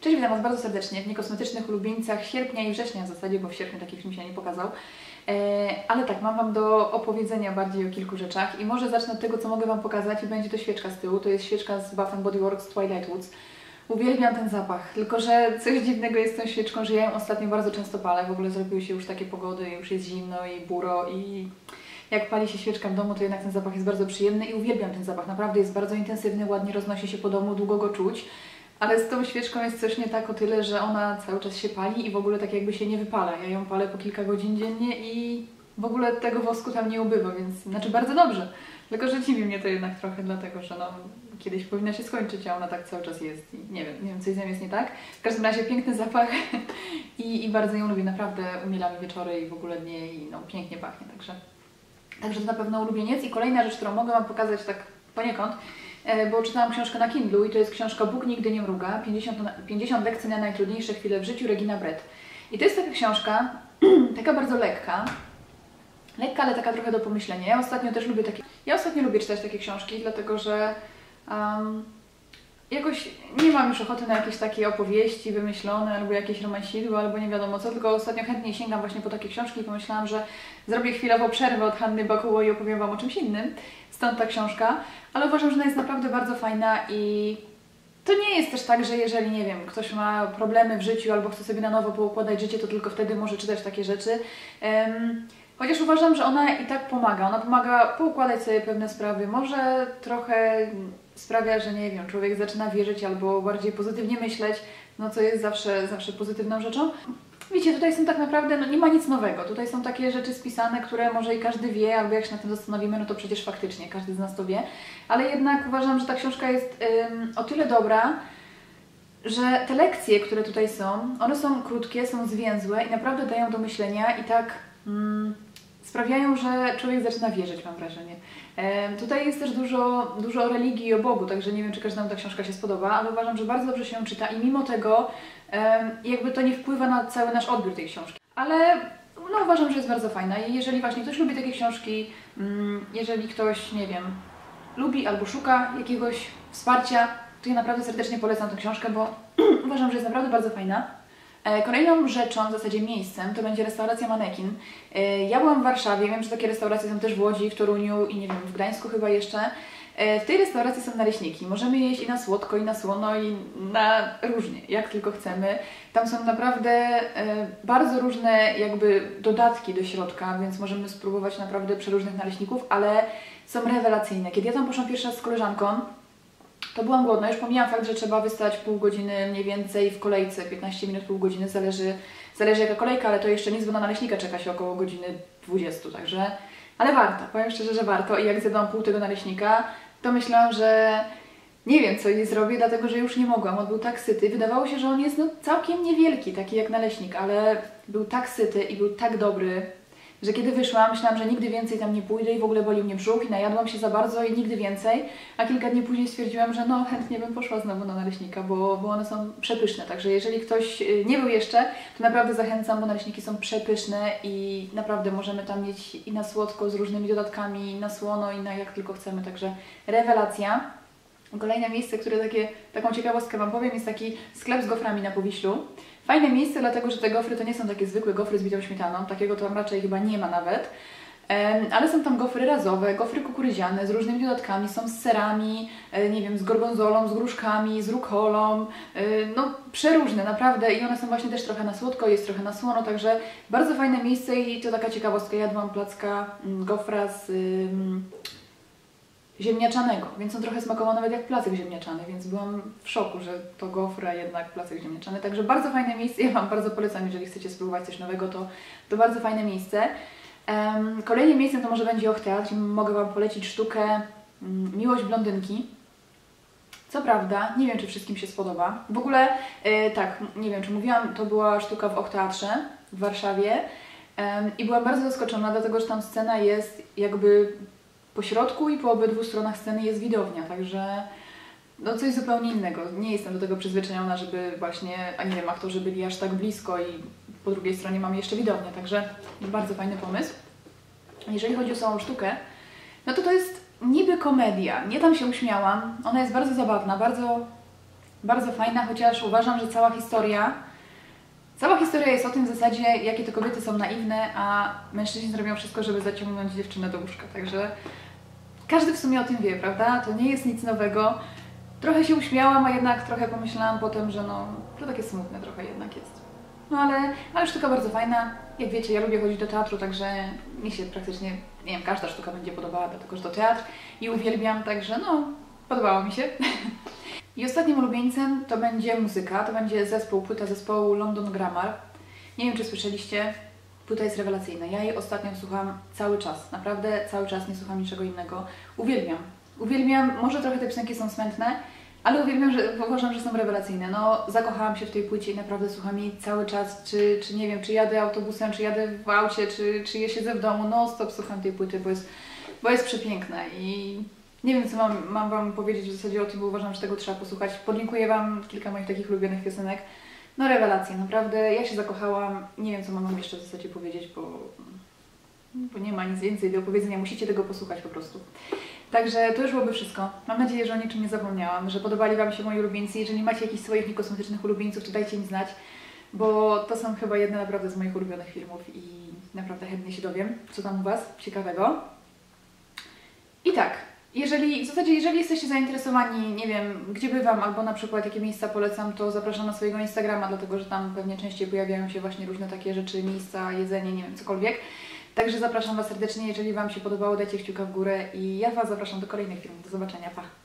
Cześć, witam Was bardzo serdecznie w niekosmetycznych ulubieńcach sierpnia i września w zasadzie, bo w sierpniu taki film się nie pokazał. E, ale tak, mam Wam do opowiedzenia bardziej o kilku rzeczach i może zacznę od tego, co mogę Wam pokazać i będzie to świeczka z tyłu. To jest świeczka z Bath Body Works Twilight Woods. Uwielbiam ten zapach, tylko że coś dziwnego jest z tą świeczką, że ja ją ostatnio bardzo często palę. W ogóle zrobiły się już takie pogody, już jest zimno i buro i jak pali się świeczka w domu, to jednak ten zapach jest bardzo przyjemny i uwielbiam ten zapach. Naprawdę jest bardzo intensywny, ładnie roznosi się po domu, długo go czuć. Ale z tą świeczką jest coś nie tak o tyle, że ona cały czas się pali i w ogóle tak jakby się nie wypala. Ja ją palę po kilka godzin dziennie i w ogóle tego wosku tam nie ubywa, więc znaczy bardzo dobrze. Tylko, że dziwi mnie to jednak trochę, dlatego że no, kiedyś powinna się skończyć, a ona tak cały czas jest i nie wiem, nie wiem, coś z nią jest nie tak. W każdym razie piękny zapach i, i bardzo ją lubię, naprawdę umiela mi wieczory i w ogóle dnie i no, pięknie pachnie, także, także to na pewno ulubieniec. I kolejna rzecz, którą mogę Wam pokazać tak poniekąd, bo czytałam książkę na Kindle i to jest książka Bóg nigdy nie mruga, 50, 50 lekcji na najtrudniejsze chwile w życiu Regina Brett. I to jest taka książka, taka bardzo lekka, lekka, ale taka trochę do pomyślenia. Ja ostatnio też lubię takie, ja ostatnio lubię czytać takie książki, dlatego że um, jakoś nie mam już ochoty na jakieś takie opowieści wymyślone, albo jakieś romansidło, albo nie wiadomo co, tylko ostatnio chętnie sięgam właśnie po takie książki i pomyślałam, że zrobię chwilowo przerwę od Hanny Bakuło i opowiem Wam o czymś innym. Stąd ta książka, ale uważam, że ona jest naprawdę bardzo fajna i to nie jest też tak, że jeżeli, nie wiem, ktoś ma problemy w życiu albo chce sobie na nowo poukładać życie, to tylko wtedy może czytać takie rzeczy. Um, chociaż uważam, że ona i tak pomaga. Ona pomaga poukładać sobie pewne sprawy. Może trochę sprawia, że nie wiem, człowiek zaczyna wierzyć albo bardziej pozytywnie myśleć, no co jest zawsze, zawsze pozytywną rzeczą. Wiecie, tutaj są tak naprawdę, no nie ma nic nowego. Tutaj są takie rzeczy spisane, które może i każdy wie, albo jak się na tym zastanowimy, no to przecież faktycznie każdy z nas to wie. Ale jednak uważam, że ta książka jest ym, o tyle dobra, że te lekcje, które tutaj są, one są krótkie, są zwięzłe i naprawdę dają do myślenia i tak sprawiają, że człowiek zaczyna wierzyć, mam wrażenie. Tutaj jest też dużo, dużo religii i o Bogu, także nie wiem, czy każdemu ta książka się spodoba, ale uważam, że bardzo dobrze się ją czyta i mimo tego jakby to nie wpływa na cały nasz odbiór tej książki. Ale no, uważam, że jest bardzo fajna i jeżeli właśnie ktoś lubi takie książki, mm, jeżeli ktoś, nie wiem, lubi albo szuka jakiegoś wsparcia, to ja naprawdę serdecznie polecam tę książkę, bo uważam, że jest naprawdę bardzo fajna. E, kolejną rzeczą, w zasadzie miejscem, to będzie restauracja Manekin. E, ja byłam w Warszawie, wiem, że takie restauracje są też w Łodzi, w Toruniu i nie wiem, w Gdańsku chyba jeszcze. E, w tej restauracji są naleśniki. Możemy jeść i na słodko, i na słono, i na różnie, jak tylko chcemy. Tam są naprawdę bardzo różne jakby dodatki do środka, więc możemy spróbować naprawdę przeróżnych naleśników, ale są rewelacyjne. Kiedy ja tam poszłam pierwszy raz z koleżanką, to byłam głodna. Już pomijam fakt, że trzeba wystać pół godziny mniej więcej w kolejce, 15 minut, pół godziny, zależy, zależy jaka kolejka, ale to jeszcze nic, bo na naleśnika czeka się około godziny 20, także... Ale warto, powiem szczerze, że warto i jak zjadłam pół tego naleśnika, to myślałam, że nie wiem, co jej zrobię, dlatego że już nie mogłam. On był tak syty. Wydawało się, że on jest no, całkiem niewielki, taki jak naleśnik, ale był tak syty i był tak dobry, że kiedy wyszłam, myślałam, że nigdy więcej tam nie pójdę i w ogóle boli mnie brzuch i najadłam się za bardzo i nigdy więcej, a kilka dni później stwierdziłam, że no chętnie bym poszła znowu na naleśnika, bo, bo one są przepyszne, także jeżeli ktoś y, nie był jeszcze, to naprawdę zachęcam, bo naleśniki są przepyszne i naprawdę możemy tam mieć i na słodko z różnymi dodatkami, i na słono, i na jak tylko chcemy, także rewelacja. Kolejne miejsce, które takie, taką ciekawostkę Wam powiem, jest taki sklep z goframi na Powiślu. Fajne miejsce, dlatego że te gofry to nie są takie zwykłe gofry z bitą śmietaną, takiego tam raczej chyba nie ma nawet. Ale są tam gofry razowe, gofry kukurydziane z różnymi dodatkami, są z serami, e, nie wiem, z gorgonzolą, z gruszkami, z rukolą, e, no przeróżne naprawdę. I one są właśnie też trochę na słodko, jest trochę na słono, także bardzo fajne miejsce i to taka ciekawostka, jadłam placka mm, gofra z ziemniaczanego, więc on trochę smakował nawet jak placek ziemniaczany, więc byłam w szoku, że to gofra jednak placek ziemniaczany. Także bardzo fajne miejsce, ja Wam bardzo polecam, jeżeli chcecie spróbować coś nowego, to, to bardzo fajne miejsce. Um, kolejnym miejscem to może będzie Och Teatr mogę Wam polecić sztukę um, Miłość Blondynki. Co prawda, nie wiem, czy wszystkim się spodoba. W ogóle, e, tak, nie wiem, czy mówiłam, to była sztuka w Och Teatrze w Warszawie i byłam bardzo zaskoczona, dlatego że tam scena jest jakby po środku i po obydwu stronach sceny jest widownia, także no coś zupełnie innego. Nie jestem do tego przyzwyczajona, żeby właśnie, a nie wiem, aktorzy byli aż tak blisko i po drugiej stronie mamy jeszcze widownię, także bardzo fajny pomysł. Jeżeli chodzi o samą sztukę, no to to jest niby komedia. Nie tam się uśmiałam, ona jest bardzo zabawna, bardzo Bardzo fajna, chociaż uważam, że cała historia Cała historia jest o tym w zasadzie, jakie to kobiety są naiwne, a mężczyźni zrobią wszystko, żeby zaciągnąć dziewczynę do łóżka. Także każdy w sumie o tym wie, prawda? To nie jest nic nowego. Trochę się uśmiałam, a jednak trochę pomyślałam potem, że no, to takie smutne trochę jednak jest. No ale, ale sztuka bardzo fajna. Jak wiecie, ja lubię chodzić do teatru, także mi się praktycznie, nie wiem, każda sztuka będzie podobała, dlatego że to teatr i uwielbiam, także no, podobało mi się. I ostatnim ulubieńcem to będzie muzyka, to będzie zespół, płyta zespołu London Grammar. Nie wiem, czy słyszeliście, płyta jest rewelacyjna. Ja jej ostatnio słucham cały czas, naprawdę cały czas nie słucham niczego innego. Uwielbiam, uwielbiam, może trochę te piosenki są smętne, ale uwielbiam, że uważam, że są rewelacyjne. No, zakochałam się w tej płycie i naprawdę słucham jej cały czas, czy, czy nie wiem, czy jadę autobusem, czy jadę w aucie, czy, czy ja siedzę w domu, no stop słucham tej płyty, bo jest, bo jest przepiękna i nie wiem, co mam, mam Wam powiedzieć w zasadzie o tym, bo uważam, że tego trzeba posłuchać. Podlinkuję Wam kilka moich takich ulubionych piosenek. No rewelacje, naprawdę. Ja się zakochałam. Nie wiem, co mam Wam jeszcze w zasadzie powiedzieć, bo, bo nie ma nic więcej do powiedzenia. Musicie tego posłuchać po prostu. Także to już byłoby wszystko. Mam nadzieję, że o niczym nie zapomniałam, że podobali Wam się moi ulubieńcy. Jeżeli macie jakichś swoich niekosmetycznych ulubieńców, to dajcie mi znać, bo to są chyba jedne naprawdę z moich ulubionych filmów i naprawdę chętnie się dowiem, co tam u Was ciekawego. I tak, jeżeli, w zasadzie, jeżeli jesteście zainteresowani, nie wiem, gdzie bywam, albo na przykład jakie miejsca polecam, to zapraszam na swojego Instagrama, dlatego że tam pewnie częściej pojawiają się właśnie różne takie rzeczy, miejsca, jedzenie, nie wiem, cokolwiek. Także zapraszam Was serdecznie, jeżeli Wam się podobało, dajcie kciuka w górę i ja Was zapraszam do kolejnych filmów. Do zobaczenia, pa!